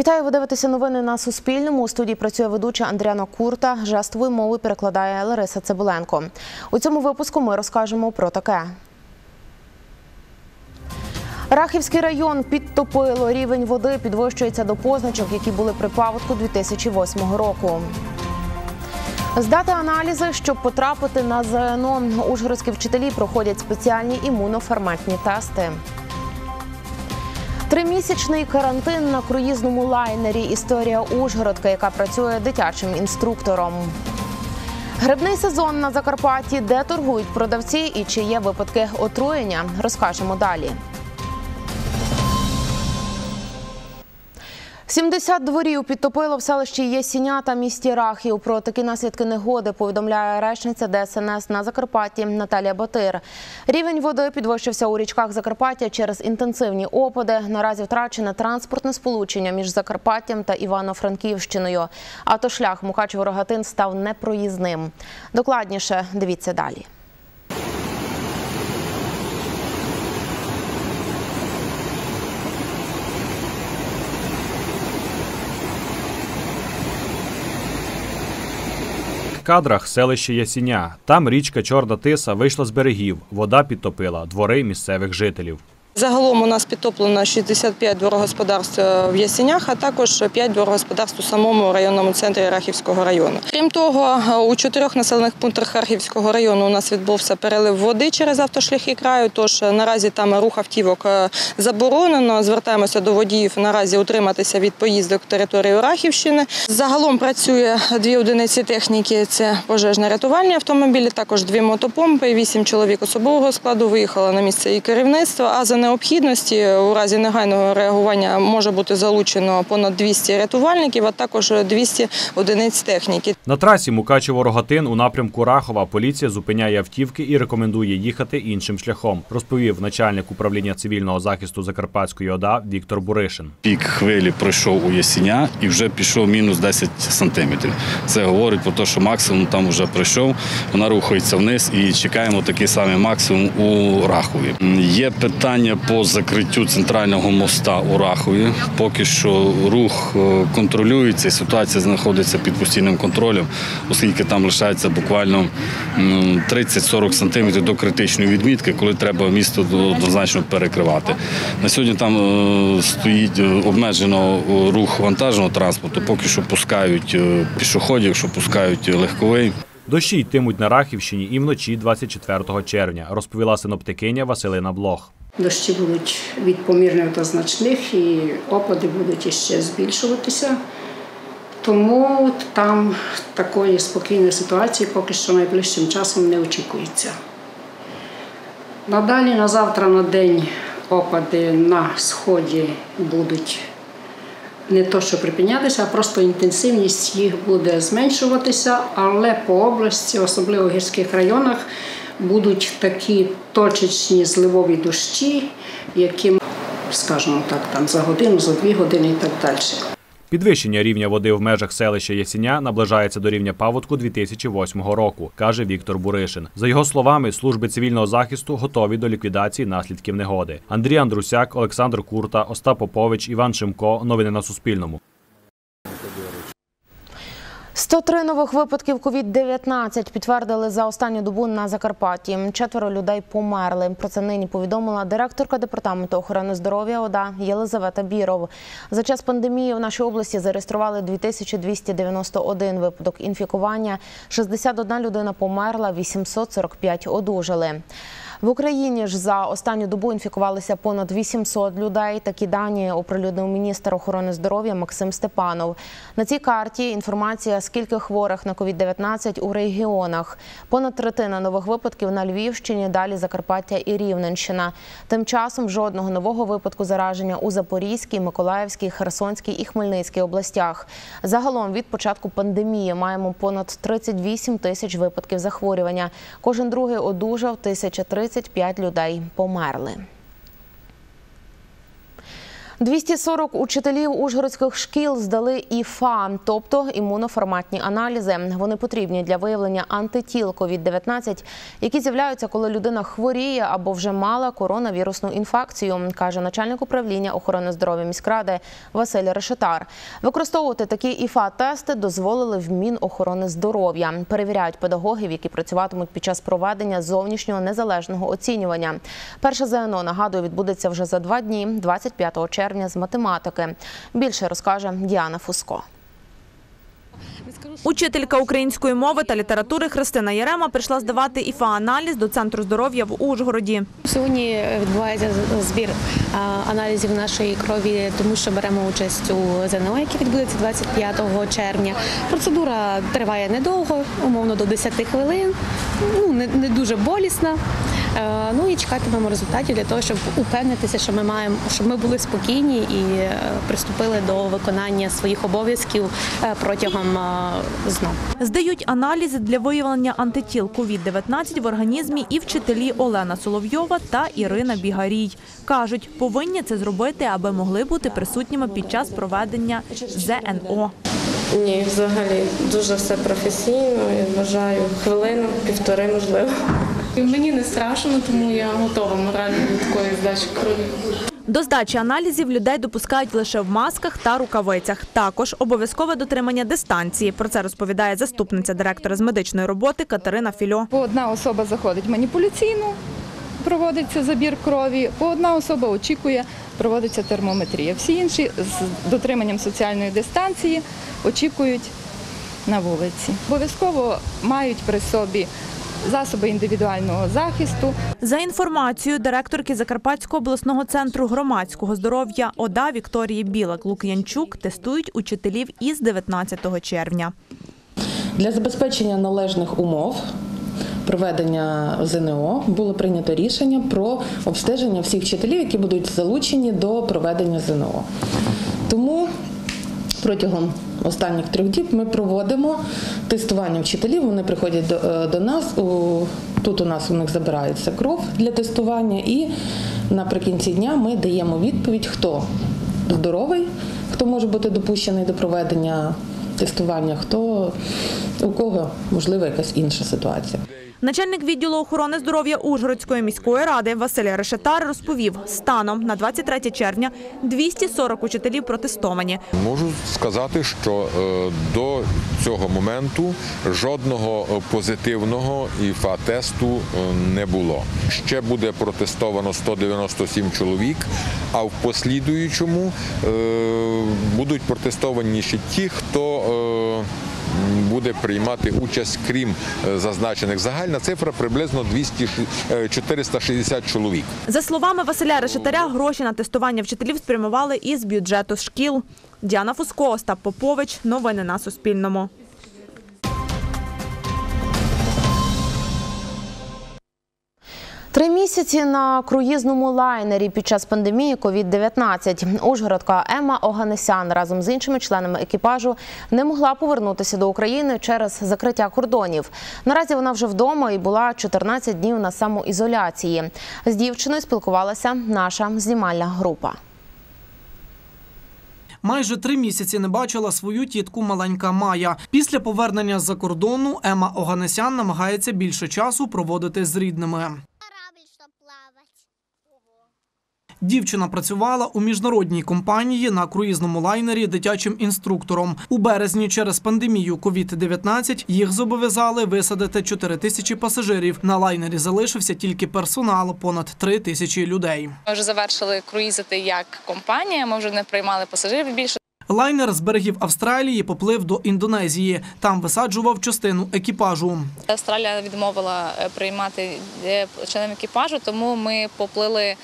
Вітаю, ви дивитеся новини на Суспільному. У студії працює ведуча Андріана Курта. Жестовою мовою перекладає Лариса Цибуленко. У цьому випуску ми розкажемо про таке. Рахівський район підтопило. Рівень води підвищується до позначок, які були при паводку 2008 року. Здати аналізи, щоб потрапити на ЗНО. Ужгородські вчителі проходять спеціальні імуноферментні тести. Тримісячний карантин на круїзному лайнері. Історія Ужгородка, яка працює дитячим інструктором. Грибний сезон на Закарпатті, де торгують продавці і чи є випадки отруєння, розкажемо далі. 70 дворів підтопило в селищі Єсіня та місті Рахів. Про такі наслідки негоди повідомляє речниця ДСНС на Закарпатті Наталія Батир. Рівень води підвищився у річках Закарпаття через інтенсивні опади. Наразі втрачене транспортне сполучення між Закарпаттям та Івано-Франківщиною. Автошлях Мукачево-Рогатин став непроїзним. Докладніше дивіться далі. Кадрах селище Ясіня. Там річка Чорна Тиса вийшла з берегів. Вода підтопила двори місцевих жителів. Загалом у нас підтоплено 65 дворогосподарств в Ясенях, а також 5 дворогосподарств у самому районному центрі Рахівського району. Крім того, у чотирьох населених пунктах Рахівського району у нас відбувся перелив води через автошляхи краю. Тож наразі там рух автівок заборонено. Звертаємося до водіїв наразі утриматися від поїздок території Рахівщини. Загалом працює дві одиниці техніки: це пожежно-рятувальні автомобілі, також дві мотопомпи. Вісім чоловік особового складу виїхало на місце і керівництво. А за необхідності у разі негайного реагування може бути залучено понад 200 рятувальників, а також 200 одиниць техніки. На трасі Мукачево-Рогатин у напрямку Рахова поліція зупиняє автівки і рекомендує їхати іншим шляхом, розповів начальник управління цивільного захисту Закарпатської ОДА Віктор Буришин. Пік хвилі пройшов у Ясіня і вже пішов мінус 10 сантиметрів. Це говорить про те, що максимум там вже пройшов. Вона рухається вниз і чекаємо такий самий максимум у Рахові. Є питання по закриттю центрального моста у Рахові. Поки що рух е, контролюється, ситуація знаходиться під постійним контролем, оскільки там лишається буквально 30-40 сантиметрів до критичної відмітки, коли треба місто однозначно перекривати. На сьогодні там е, стоїть е, обмежено рух вантажного транспорту, поки що пускають пішоходів, що пускають легковий. Дощі йтимуть на Рахівщині і вночі 24 червня, розповіла синоптикиня Василина Блох. Дощі будуть від помірних до значних і опади будуть іще збільшуватися. Тому там такої спокійної ситуації поки що найближчим часом не очікується. Надалі на завтра на день опади на сході будуть не то, що припинятися, а просто інтенсивність їх буде зменшуватися, але по області, особливо в гірських районах, будуть такі точечні зливові дощі, які, скажімо так, там за годину, за дві години і так далі. Підвищення рівня води в межах селища Ясіня наближається до рівня паводку 2008 року, каже Віктор Буришин. За його словами, служби цивільного захисту готові до ліквідації наслідків негоди. Андрій Андрусяк, Олександр Курта, Остап Попович, Іван Шимко. Новини на Суспільному. 103 нових випадків COVID-19 підтвердили за останню добу на Закарпатті. Четверо людей померли. Про це нині повідомила директорка департаменту охорони здоров'я ОДА Єлизавета Біров. За час пандемії в нашій області зареєстрували 2291 випадок інфікування. 61 людина померла, 845 одужали. В Україні ж за останню добу інфікувалися понад 800 людей. Такі дані оприлюднив міністр охорони здоров'я Максим Степанов. На цій карті інформація, скільки хворих на COVID-19 у регіонах. Понад третина нових випадків на Львівщині, далі Закарпаття і Рівненщина. Тим часом жодного нового випадку зараження у Запорізькій, Миколаївській, Херсонській і Хмельницькій областях. Загалом від початку пандемії маємо понад 38 тисяч випадків захворювання. Кожен другий одужав, 1030 35 людей померли. 240 учителів ужгородських шкіл здали ІФА, тобто імуноформатні аналізи. Вони потрібні для виявлення антитіл COVID-19, які з'являються, коли людина хворіє або вже мала коронавірусну інфекцію, каже начальник управління охорони здоров'я міськради Василь Решетар. Використовувати такі ІФА-тести дозволили в Мінохорони здоров'я. Перевіряють педагогів, які працюватимуть під час проведення зовнішнього незалежного оцінювання. Перше ЗНО, нагадую, відбудеться вже за два дні, 25 червня, з математики. Більше розкаже Діана Фуско. Учителька української мови та літератури Христина Ярема прийшла здавати ІФА-аналіз до центру здоров'я в Ужгороді. Сьогодні відбувається збір аналізів нашої крові, тому що беремо участь у ЗНО, яке відбудеться 25 червня. Процедура триває недовго, умовно до 10 хвилин. Ну не, не дуже болісна. Е, Ну і чекатимемо результатів для того, щоб упевнитися, що ми маємо, щоб ми були спокійні і е, приступили до виконання своїх обов'язків е, протягом е, ЗНО. Здають аналізи для виявлення антитіл COVID-19 в організмі і вчителі Олена Соловйова та Ірина Бігарій. Кажуть, повинні це зробити, аби могли бути присутніми під час проведення ЗНО. Ні, взагалі дуже все професійно. Я вважаю хвилину, півтори можливо. Мені не страшно, тому я готова морально до такої здачі крові. До здачі аналізів людей допускають лише в масках та рукавицях. Також обов'язкове дотримання дистанції. Про це розповідає заступниця директора з медичної роботи Катерина Фільо. По одна особа заходить в маніпуляційну, проводиться забір крові, по одна особа очікує, проводиться термометрія. Всі інші з дотриманням соціальної дистанції очікують на вулиці. Обов'язково мають при собі засоби індивідуального захисту, За інформацією директорки Закарпатського обласного центру громадського здоров'я ОДА Вікторії Білак Лук'янчук тестують учителів із 19 червня. Для забезпечення належних умов проведення ЗНО було прийнято рішення про обстеження всіх вчителів, які будуть залучені до проведення ЗНО. Тому протягом останніх трьох діб ми проводимо тестування вчителів. Вони приходять до, е, до нас. У, тут у нас у них забирається кров для тестування, і наприкінці дня ми даємо відповідь, хто здоровий, хто може бути допущений до проведення тестування, хто у кого можливо якась інша ситуація. Начальник відділу охорони здоров'я Ужгородської міської ради Василь Решетар розповів, станом на 23 червня 240 учителів протестовані. Можу сказати, що е, до цього моменту жодного е, позитивного ІФА-тесту е, не було. Ще буде протестовано 197 чоловік, а в послідуючому будуть протестовані ще ті, хто буде приймати участь, крім е, зазначених. Загальна цифра приблизно 200, е, 460 чоловік. За словами Василя Решетаря, гроші на тестування вчителів спрямували із бюджету шкіл. Діана Фуско, Остап Попович. Новини на Суспільному. Три місяці на круїзному лайнері під час пандемії COVID-19. Ужгородка Ема Оганесян разом з іншими членами екіпажу не могла повернутися до України через закриття кордонів. Наразі вона вже вдома і була 14 днів на самоізоляції. З дівчиною спілкувалася наша знімальна група. Майже три місяці не бачила свою тітку маленька Майя. Після повернення з-за кордону Ема Оганесян намагається більше часу проводити з рідними. Дівчина працювала у міжнародній компанії на круїзному лайнері дитячим інструктором. У березні через пандемію COVID-19 їх зобов'язали висадити 4 тисячі пасажирів. На лайнері залишився тільки персонал, понад 3 тисячі людей. Ми вже завершили круїзити як компанія. Ми вже не приймали пасажирів більше. Лайнер з берегів Австралії поплив до Індонезії. Там висаджував частину екіпажу. Австралія відмовила е, приймати е, членів екіпажу, тому ми поплили е,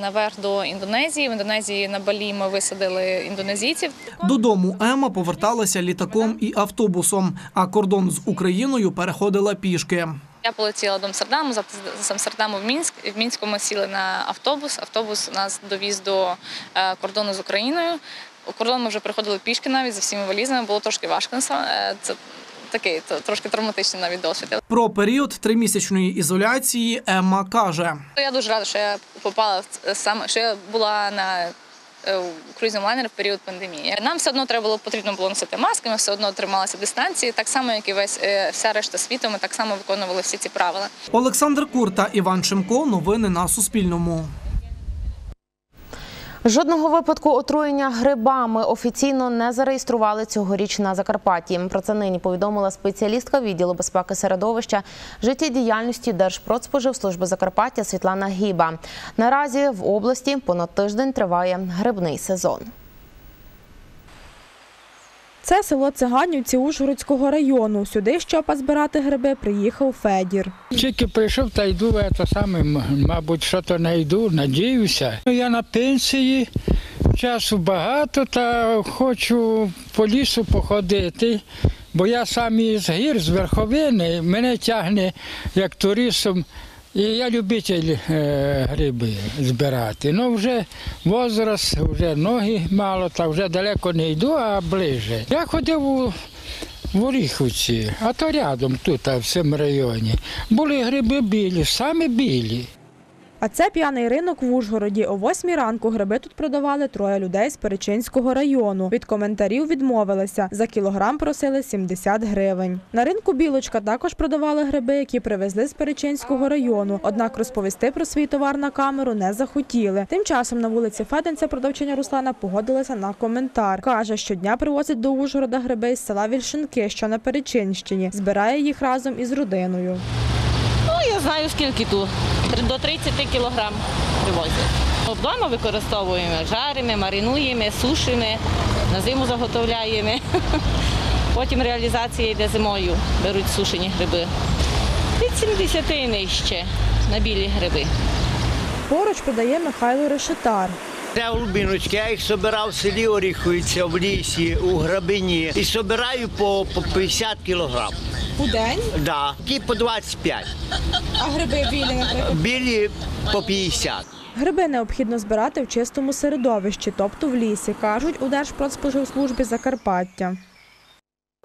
наверх до Індонезії. В Індонезії на Балі ми висадили індонезійців. Додому Ема поверталася літаком і автобусом, а кордон з Україною переходила пішки. Я полетіла до Амстердаму, з Амстердаму в Мінськ. В Мінську ми сіли на автобус. Автобус нас довіз до кордону з Україною. У кордон ми вже приходили пішки навіть за всіма валізами. Було трошки важко. Це такий трошки травматичний навіть досвід. Про період тримісячної ізоляції Емма каже: я дуже рада, що я попала саме, що я була на е, круїзному лайнері в період пандемії. Нам все одно треба було потрібно було носити маски, ми все одно трималися дистанції, так само як і весь е, вся решта світу. Ми так само виконували всі ці правила. Олександр Курта, Іван Шимко. Новини на Суспільному. Жодного випадку отруєння грибами офіційно не зареєстрували цьогоріч на Закарпатті. Про це нині повідомила спеціалістка відділу безпеки середовища життєдіяльності Держпродспоживслужби Закарпаття Світлана Гіба. Наразі в області понад тиждень триває грибний сезон. Це село Циганівці Ужгородського району. Сюди, щоб збирати гриби, приїхав Федір. Тільки прийшов та йду, це саме, мабуть, що то не йду, надіюся. Я на пенсії, часу багато, та хочу по лісу походити, бо я сам із гір, з верховини, мене тягне як туристом. І я любитель е, гриби збирати. Ну вже возраст, вже ноги мало, та вже далеко не йду, а ближе. Я ходив у в Оріховці, а то рядом тут, а в цьому районі. Були гриби білі, саме білі. А це п'яний ринок в Ужгороді. О восьмій ранку гриби тут продавали троє людей з Перечинського району. Від коментарів відмовилися. За кілограм просили 70 гривень. На ринку Білочка також продавали гриби, які привезли з Перечинського району. Однак розповісти про свій товар на камеру не захотіли. Тим часом на вулиці Феденця продавчиня Руслана погодилася на коментар. Каже, щодня привозить до Ужгорода гриби з села Вільшинки, що на Перечинщині. Збирає їх разом із родиною. Знаю, скільки тут. До 30 кілограм привозять. Вдома використовуємо, жаримо, маринуємо, сушимо, на зиму заготовляємо. Потім реалізація йде зимою, беруть сушені гриби. Від 70 і нижче на білі гриби. Поруч продає Михайло Решетар. Це Лубіночки, я їх збирав в селі Оріховиця, в лісі, у грабині. І збираю по, по 50 кілограм. У день? Да. Ті по 25. А гриби білі, наприклад? Білі по 50. Гриби необхідно збирати в чистому середовищі, тобто в лісі, кажуть у Держпродспоживслужбі Закарпаття.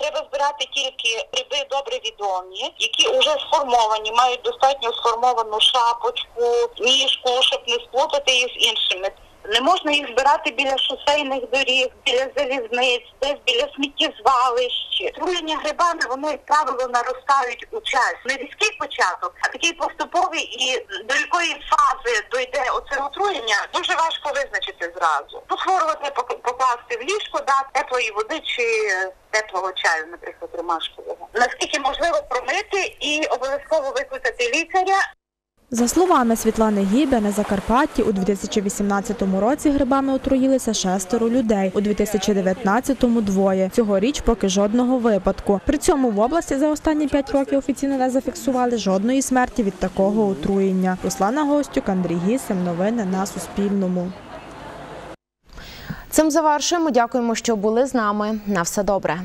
Треба збирати тільки гриби добре відомі, які вже сформовані, мають достатньо сформовану шапочку, ніжку, щоб не сплутати їх з іншими. Не можна їх збирати біля шосейних доріг, біля залізниць, десь біля сміттєзвалищ. Труєння грибами вони, як правило, наростають у час. Не різкий початок, а такий поступовий і до якої фази дойде оце отруєння, дуже важко визначити зразу. Пок- покласти в ліжко, дати теплої води чи теплого чаю, наприклад, ромашкового. Наскільки можливо промити і обов'язково викликати лікаря. За словами Світлани Гібе, на Закарпатті у 2018 році грибами отруїлися шестеро людей, у 2019-му – двоє. Цьогоріч поки жодного випадку. При цьому в області за останні п'ять років офіційно не зафіксували жодної смерті від такого отруєння. Руслана Гостюк, Андрій Гісем. Новини на Суспільному. Цим завершуємо. Дякуємо, що були з нами. На все добре.